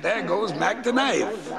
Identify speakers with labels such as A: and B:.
A: There goes Mac the Knife.